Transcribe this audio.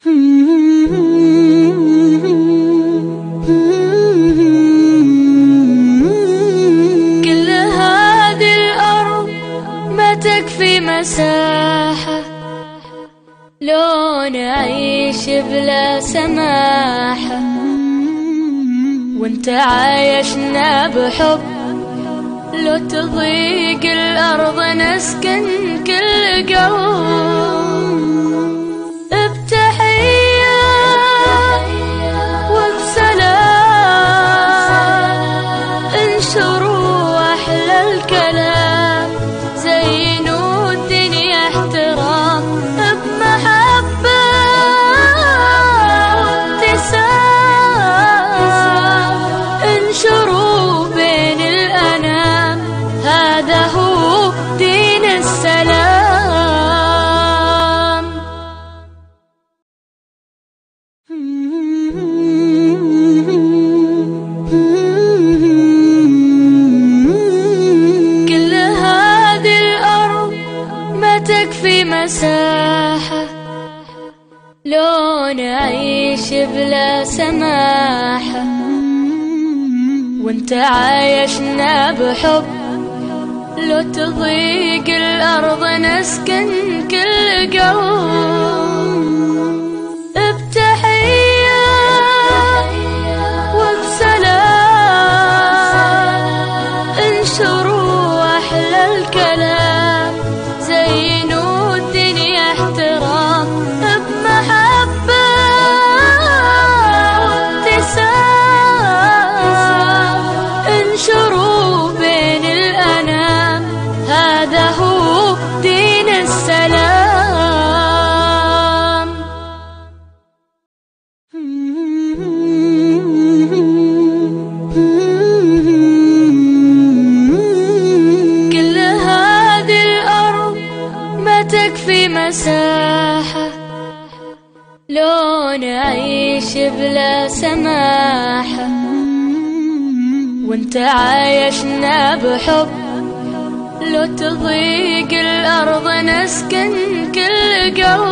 كل هذه الأرض ما تكفي مساحة. لو نعيش بلا سماحة. وانت عايشنا بحب. لو تضيق الأرض نسكن كل قلب. تكفي مساحة لو نعيش بلا سماحة. وانت عايشنا بحب لو تضيق الأرض نسكن كل قلب. مساحة لو نعيش بلا سماحة. وانت عايشنا بحب لو تضيق الأرض نسكن كل قلب